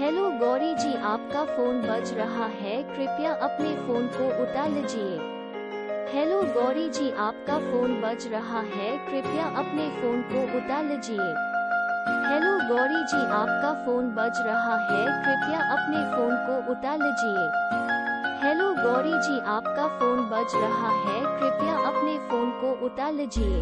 Hello Gauri जी, आपका phone बज रहा है, कृपया अपने फ़ोन को उठा लीजिए। हेलो गौरी जी, आपका फ़ोन बज रहा है, कृपया अपने फ़ोन को उठा लीजिए। हेलो गौरी जी, आपका फ़ोन बज रहा है, कृपया अपने फ़ोन को उठा लीजिए। हेलो गौरी जी, आपका फ़ोन बज रहा है, कृपया अपने फ़ोन को उठा लीजिए।